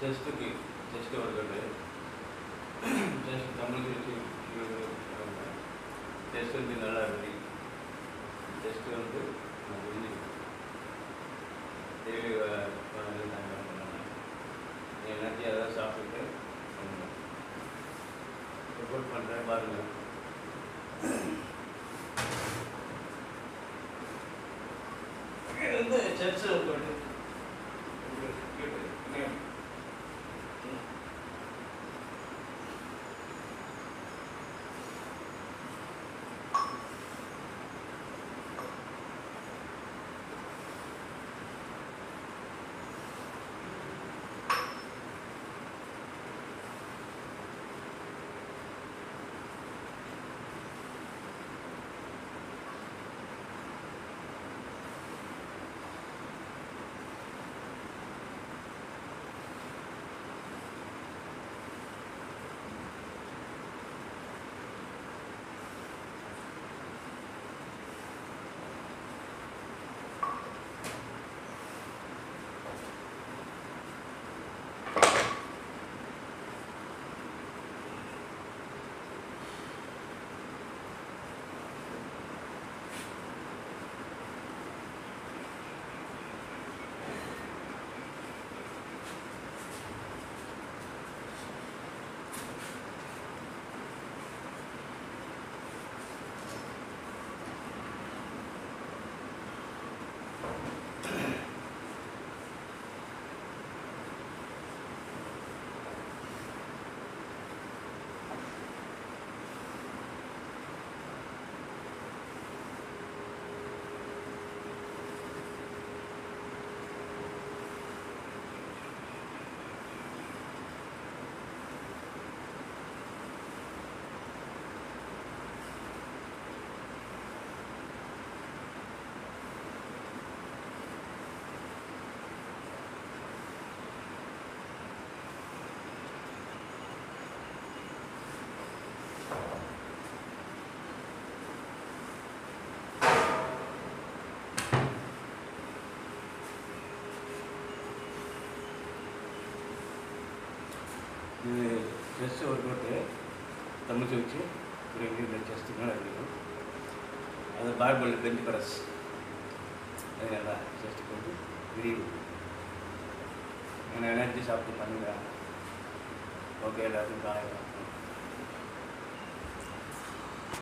செஸ்ட்டுக்கு chest work chest தமிழுக்கு chest வந்து நல்லா ரெடி செஸ்ட் வந்து டெய்லி எல்லாத்தையும் அதான் சாப்பிட்டுட்டு ரிப்போர்ட் பண்ணுறேன் பாருங்கள் வந்து church work chest work out Tamil வச்சு ஒரு இந்த செஸ்ட்டு மேலே இருக்குது அது பார்பல் பெஞ்ச் பிரஸ் அது நல்லா செஸ்ட்டு போட்டு விரிவு. நான் எனர்ஜி சாப்பிட்டு பண்ணுங்க. ஓகே எல்லாத்துக்கும் காயம்